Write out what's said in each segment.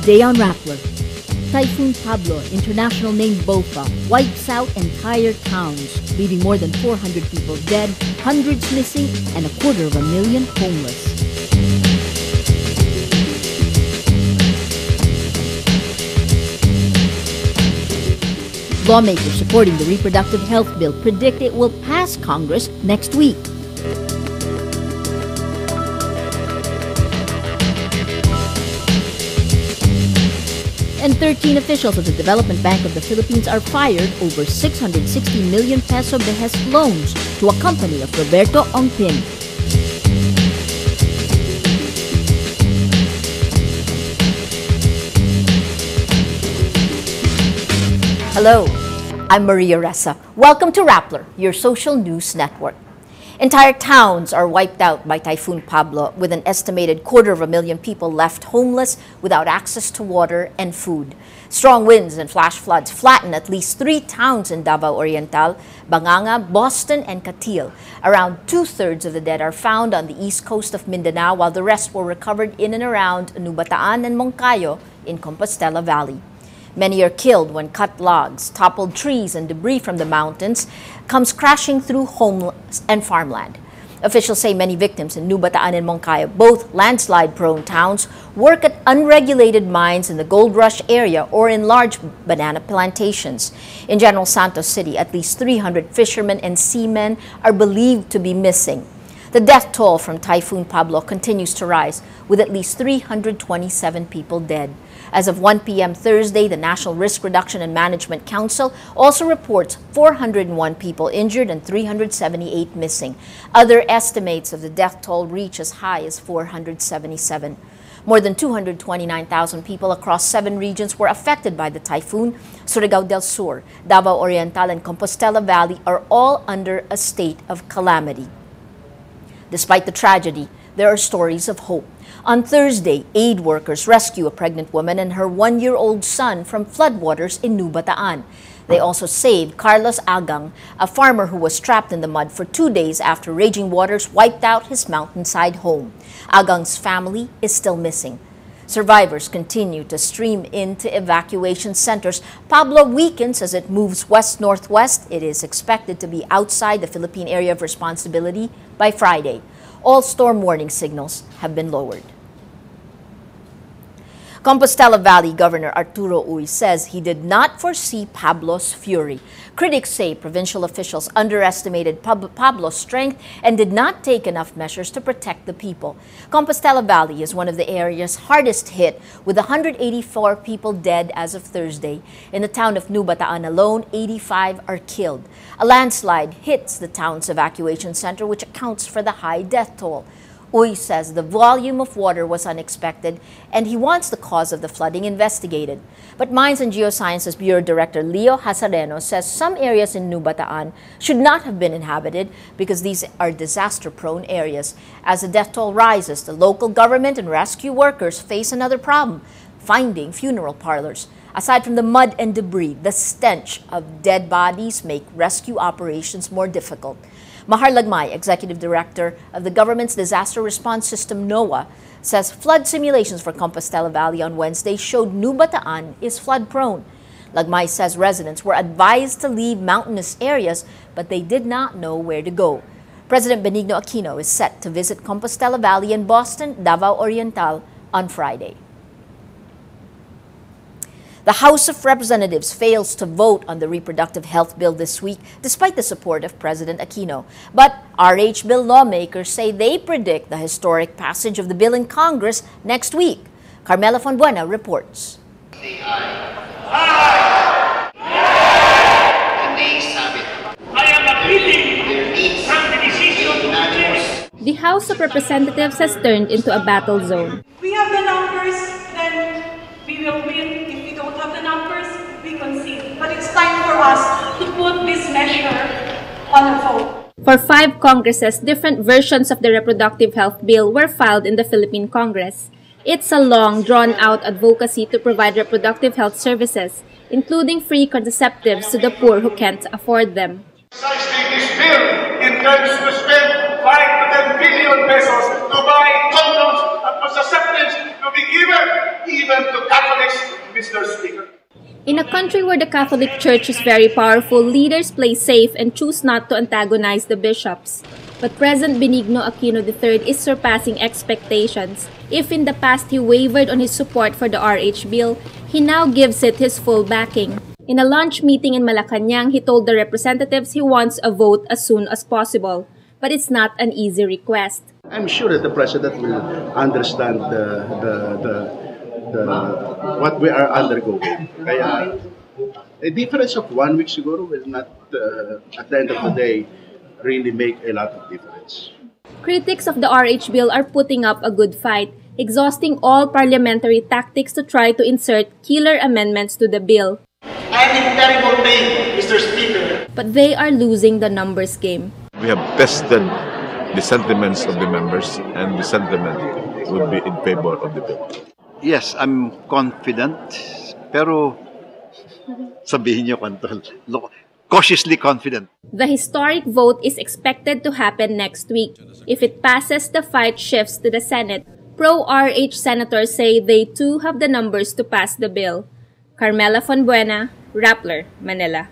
Today on Rappler, Typhoon Pablo, international name Bopha, wipes out entire towns, leaving more than 400 people dead, hundreds missing, and a quarter of a million homeless. Lawmakers supporting the reproductive health bill predict it will pass Congress next week. And 13 officials of the Development Bank of the Philippines are fired over 660 million peso behest loans to a company of Roberto Ongpin. Hello, I'm Maria Ressa. Welcome to Rappler, your social news network. Entire towns are wiped out by Typhoon Pablo, with an estimated quarter of a million people left homeless without access to water and food. Strong winds and flash floods flatten at least three towns in Davao Oriental, Baganga, Boston, and Cateel. Around two-thirds of the dead are found on the east coast of Mindanao, while the rest were recovered in and around New Bataan and Moncayo in Compostela Valley. Many are killed when cut logs, toppled trees, and debris from the mountains comes crashing through homes and farmland. Officials say many victims in New Bataan and Moncayo, both landslide-prone towns, work at unregulated mines in the gold rush area or in large banana plantations. In General Santos City, at least 300 fishermen and seamen are believed to be missing. The death toll from Typhoon Pablo continues to rise, with at least 327 people dead. As of 1 p.m. Thursday, the National Risk Reduction and Management Council also reports 401 people injured and 378 missing. Other estimates of the death toll reach as high as 477. More than 229,000 people across seven regions were affected by the typhoon. Surigao del Sur, Davao Oriental, and Compostela Valley are all under a state of calamity. Despite the tragedy, there are stories of hope. On Thursday, aid workers rescue a pregnant woman and her one-year-old son from floodwaters in New Bataan. They also saved Carlos Agang, a farmer who was trapped in the mud for two days after raging waters wiped out his mountainside home. Agang's family is still missing. Survivors continue to stream into evacuation centers. Pablo weakens as it moves west-northwest. It is expected to be outside the Philippine area of responsibility by Friday. All storm warning signals have been lowered. Compostela Valley Governor Arturo Uy says he did not foresee Pablo's fury. Critics say provincial officials underestimated Pablo's strength and did not take enough measures to protect the people. Compostela Valley is one of the areas hardest hit, with 184 people dead as of Thursday. In the town of New Bataan alone, 85 are killed. A landslide hits the town's evacuation center, which accounts for the high death toll. Uy says the volume of water was unexpected and he wants the cause of the flooding investigated. But Mines and Geosciences Bureau Director Leo Jasareno says some areas in New Bataan should not have been inhabited because these are disaster-prone areas. As the death toll rises, the local government and rescue workers face another problem, finding funeral parlors. Aside from the mud and debris, the stench of dead bodies make rescue operations more difficult. Mahar Lagmay, Executive Director of the government's disaster response system NOAH, says flood simulations for Compostela Valley on Wednesday showed New Bataan is flood prone. Lagmay says residents were advised to leave mountainous areas, but they did not know where to go. President Benigno Aquino is set to visit Compostela Valley in Boston, Davao Oriental on Friday. The House of Representatives fails to vote on the reproductive health bill this week, despite the support of President Aquino. But RH bill lawmakers say they predict the historic passage of the bill in Congress next week. Carmela Fonbuena reports. The House of Representatives has turned into a battle zone. We have the numbers, then we will win concede. But it's time for us to put this measure on a vote. For five Congresses, different versions of the reproductive health bill were filed in the Philippine Congress. It's a long, drawn-out advocacy to provide reproductive health services, including free contraceptives to the poor who can't afford them. Precisely this bill intends to spend 5 to 10 billion pesos to buy condoms and contraceptives to be given even to Catholics, Mr. Speaker. In a country where the Catholic Church is very powerful, leaders play safe and choose not to antagonize the bishops. But President Benigno Aquino III is surpassing expectations. If in the past he wavered on his support for the RH bill, he now gives it his full backing. In a lunch meeting in Malacanang, he told the representatives he wants a vote as soon as possible. But it's not an easy request. I'm sure that the president will understand the, the, the, the what we are undergoing. Kaya, a difference of one week siguro will not, uh, at the end of the day, really make a lot of difference. Critics of the RH bill are putting up a good fight, exhausting all parliamentary tactics to try to insert killer amendments to the bill. I'm in terrible pain, Mr. Speaker. But they are losing the numbers game. We have tested the sentiments of the members and the sentiment would be in favor of the bill. Yes, I'm confident. Pero sabihin niyo Kantol, cautiously confident. The historic vote is expected to happen next week. If it passes, the fight shifts to the Senate. Pro-RH senators say they too have the numbers to pass the bill. Carmela Fonbuena, Rappler, Manila.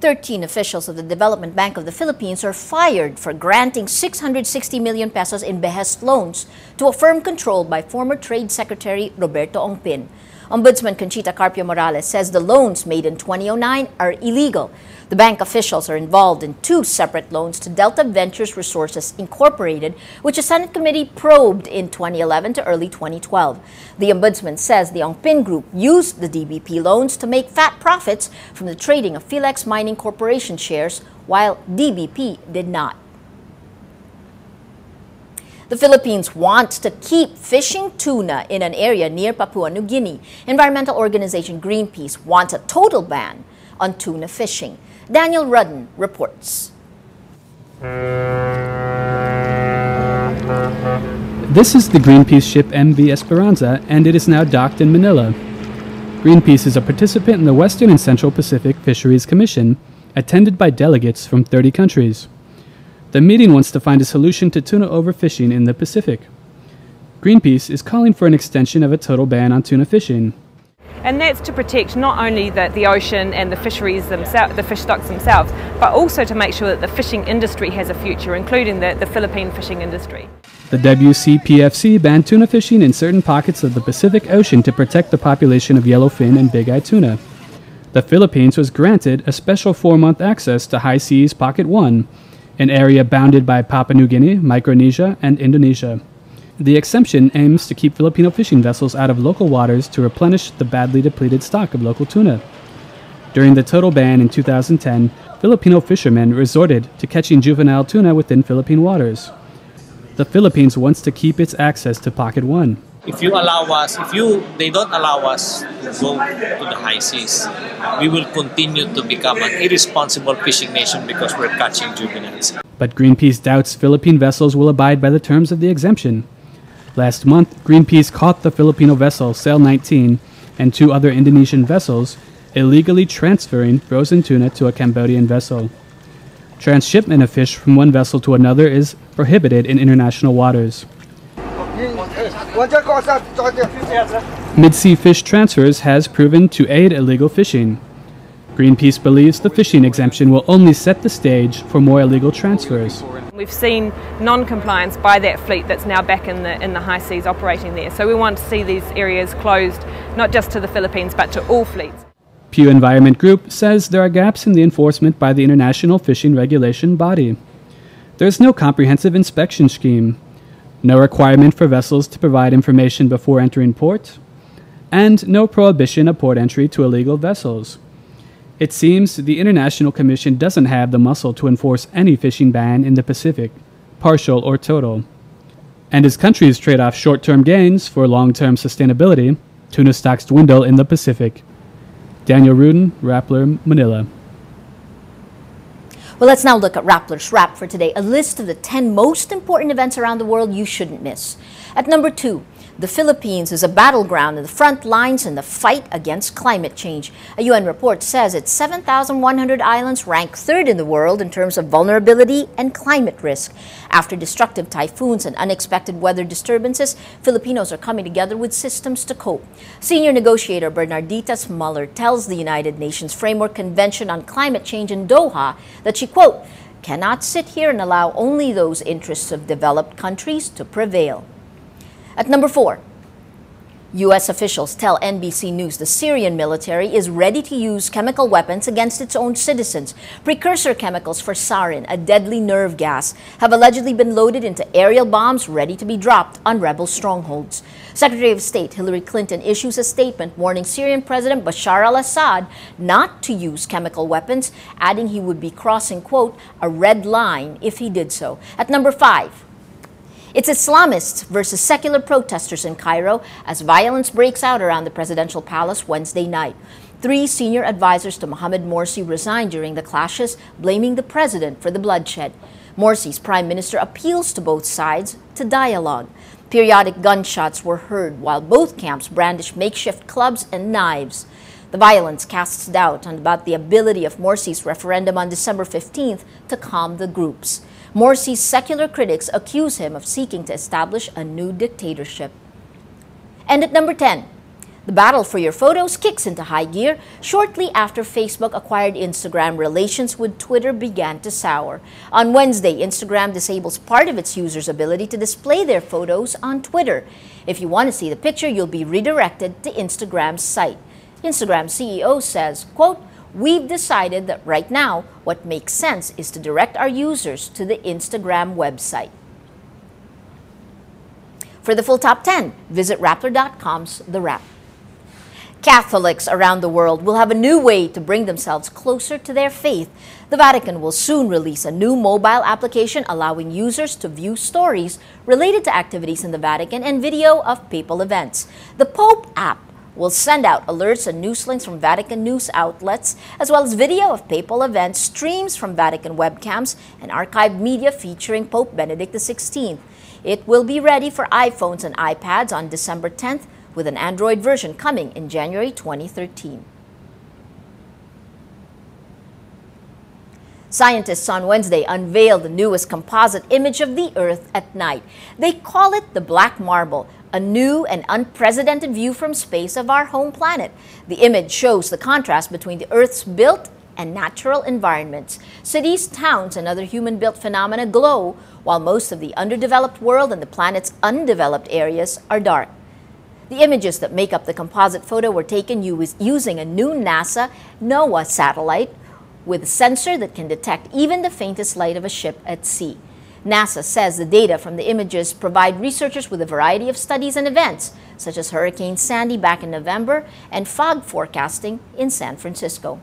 13 officials of the Development Bank of the Philippines are fired for granting 660 million pesos in behest loans to a firm controlled by former Trade Secretary Roberto Ongpin. Ombudsman Conchita Carpio Morales says the loans made in 2009 are illegal. The bank officials are involved in two separate loans to Delta Ventures Resources Incorporated, which a Senate committee probed in 2011 to early 2012. The ombudsman says the Ongpin Group used the DBP loans to make fat profits from the trading of Philex Mining Corporation shares, while DBP did not. The Philippines wants to keep fishing tuna in an area near Papua New Guinea. Environmental organization Greenpeace wants a total ban on tuna fishing. Daniel Rudden reports. This is the Greenpeace ship MV Esperanza, and it is now docked in Manila. Greenpeace is a participant in the Western and Central Pacific Fisheries Commission, attended by delegates from 30 countries. The meeting wants to find a solution to tuna overfishing in the Pacific. Greenpeace is calling for an extension of a total ban on tuna fishing. And that's to protect not only the, the ocean and the fisheries themselves, the fish stocks themselves, but also to make sure that the fishing industry has a future, including the, the Philippine fishing industry. The WCPFC banned tuna fishing in certain pockets of the Pacific Ocean to protect the population of yellowfin and big-eyed tuna. The Philippines was granted a special four-month access to High Seas Pocket 1, an area bounded by Papua New Guinea, Micronesia, and Indonesia. The exemption aims to keep Filipino fishing vessels out of local waters to replenish the badly depleted stock of local tuna. During the total ban in 2010, Filipino fishermen resorted to catching juvenile tuna within Philippine waters. The Philippines wants to keep its access to Pocket 1. If you allow us, if you they don't allow us to go to the high seas, we will continue to become an irresponsible fishing nation because we're catching juveniles. But Greenpeace doubts Philippine vessels will abide by the terms of the exemption. Last month, Greenpeace caught the Filipino vessel Sail 19 and two other Indonesian vessels illegally transferring frozen tuna to a Cambodian vessel. Transshipment of fish from one vessel to another is prohibited in international waters. Mid-sea fish transfers has proven to aid illegal fishing. Greenpeace believes the fishing exemption will only set the stage for more illegal transfers. We've seen non-compliance by that fleet that's now back in the in the high seas operating there. So we want to see these areas closed, not just to the Philippines but to all fleets. Pew Environment Group says there are gaps in the enforcement by the International Fishing Regulation Body. There is no comprehensive inspection scheme, no requirement for vessels to provide information before entering port, and no prohibition of port entry to illegal vessels. It seems the International Commission doesn't have the muscle to enforce any fishing ban in the Pacific, partial or total. And as countries trade off short term gains for long term sustainability, tuna stocks dwindle in the Pacific. Daniel Rudin, Rappler, Manila. Well, let's now look at Rappler's Wrap for today, a list of the 10 most important events around the world you shouldn't miss. At number two, the Philippines is a battleground in the front lines in the fight against climate change. A UN report says its 7,100 islands rank third in the world in terms of vulnerability and climate risk. After destructive typhoons and unexpected weather disturbances, Filipinos are coming together with systems to cope. Senior negotiator Bernarditas Muller tells the United Nations Framework Convention on Climate Change in Doha that she, quote, cannot sit here and allow only those interests of developed countries to prevail. At number four, U.S. officials tell NBC News the Syrian military is ready to use chemical weapons against its own citizens. Precursor chemicals for sarin, a deadly nerve gas, have allegedly been loaded into aerial bombs ready to be dropped on rebel strongholds. Secretary of State Hillary Clinton issues a statement warning Syrian President Bashar al Assad not to use chemical weapons, adding he would be crossing, quote, a red line if he did so. At number five, it's Islamists versus secular protesters in Cairo as violence breaks out around the presidential palace Wednesday night. Three senior advisors to Mohamed Morsi resigned during the clashes, blaming the president for the bloodshed. Morsi's prime minister appeals to both sides to dialogue. Periodic gunshots were heard while both camps brandished makeshift clubs and knives. The violence casts doubt about the ability of Morsi's referendum on December 15th to calm the groups. Morsi's secular critics accuse him of seeking to establish a new dictatorship. And at number 10, the battle for your photos kicks into high gear shortly after Facebook acquired Instagram. Relations with Twitter began to sour. On Wednesday, Instagram disables part of its users' ability to display their photos on Twitter. If you want to see the picture, you'll be redirected to Instagram's site. Instagram CEO says, quote, We've decided that right now, what makes sense is to direct our users to the Instagram website. For the full top 10, visit Rappler.com's The Wrap. Catholics around the world will have a new way to bring themselves closer to their faith. The Vatican will soon release a new mobile application allowing users to view stories related to activities in the Vatican and video of papal events. The Pope app will send out alerts and news links from Vatican news outlets, as well as video of papal events, streams from Vatican webcams, and archived media featuring Pope Benedict XVI. It will be ready for iPhones and iPads on December 10th, with an Android version coming in January 2013. Scientists on Wednesday unveiled the newest composite image of the Earth at night. They call it the Black Marble, a new and unprecedented view from space of our home planet. The image shows the contrast between the Earth's built and natural environments. Cities, towns, and other human-built phenomena glow, while most of the underdeveloped world and the planet's undeveloped areas are dark. The images that make up the composite photo were taken using a new NASA NOAA satellite with a sensor that can detect even the faintest light of a ship at sea. NASA says the data from the images provide researchers with a variety of studies and events, such as Hurricane Sandy back in November and fog forecasting in San Francisco.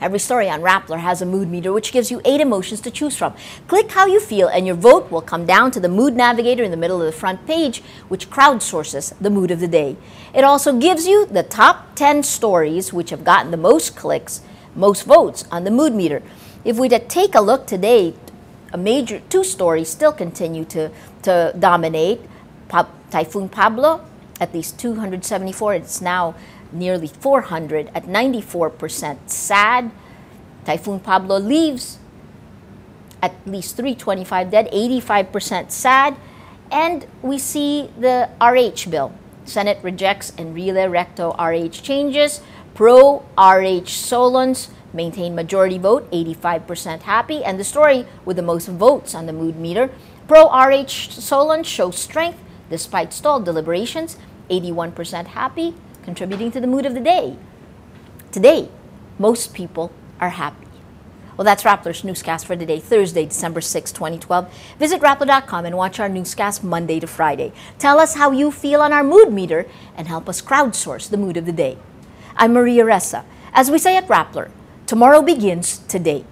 Every story on Rappler has a mood meter which gives you eight emotions to choose from. Click how you feel and your vote will come down to the mood navigator in the middle of the front page which crowdsources the mood of the day. It also gives you the top 10 stories which have gotten the most clicks, most votes on the mood meter. If we take a look today, a major two stories still continue to, to dominate. Pa Typhoon Pablo at least 274. It's now nearly 400 at 94% sad. Typhoon Pablo leaves at least 325 dead, 85% sad. And we see the RH bill. Senate rejects and Enrile Recto RH changes. Pro RH Solons maintain majority vote, 85% happy, and the story with the most votes on the mood meter. Pro RH Solon shows strength despite stalled deliberations, 81% happy, contributing to the mood of the day. Today, most people are happy. Well, that's Rappler's newscast for today, Thursday, December 6, 2012. Visit Rappler.com and watch our newscast Monday to Friday. Tell us how you feel on our mood meter and help us crowdsource the mood of the day. I'm Maria Ressa. As we say at Rappler, Tomorrow begins today.